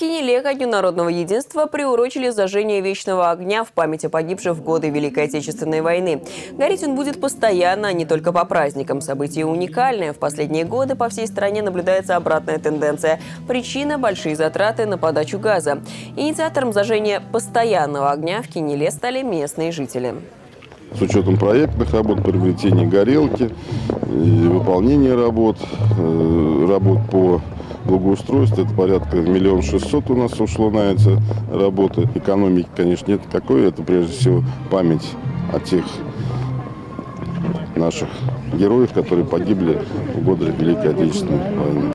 Кинеле ко Дню народного единства приурочили зажжение вечного огня в память о погибших в годы Великой Отечественной войны. Гореть он будет постоянно, а не только по праздникам. Событие уникальное. В последние годы по всей стране наблюдается обратная тенденция. Причина – большие затраты на подачу газа. Инициатором зажжения постоянного огня в Кинеле стали местные жители. С учетом проектных работ, приобретения горелки, и выполнения работ, э, работ по благоустройству, это порядка миллион шестьсот у нас ушло на эти работы. Экономики, конечно, нет такой, это прежде всего память о тех наших героев, которые погибли в годы Великой Отечественной войны.